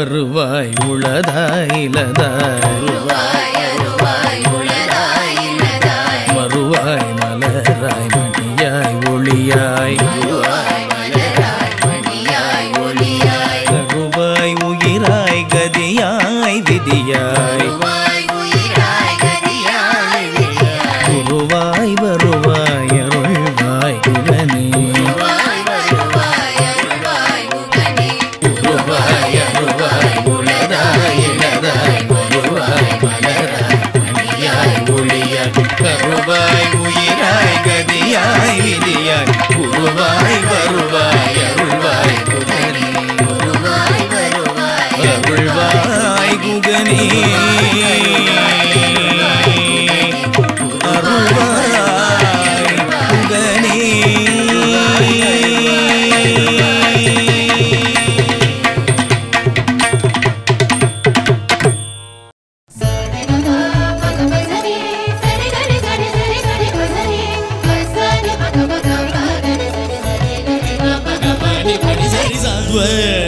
அருவாய் உளதாயிலதாய் மறுவாய் மலராய் மணியாய் ஒளியாய். கருவாய் உயிராய் கதியாய் விதியாய் குருவாய் உயிராய் கதியாய் விதியாய் குருவாய் there.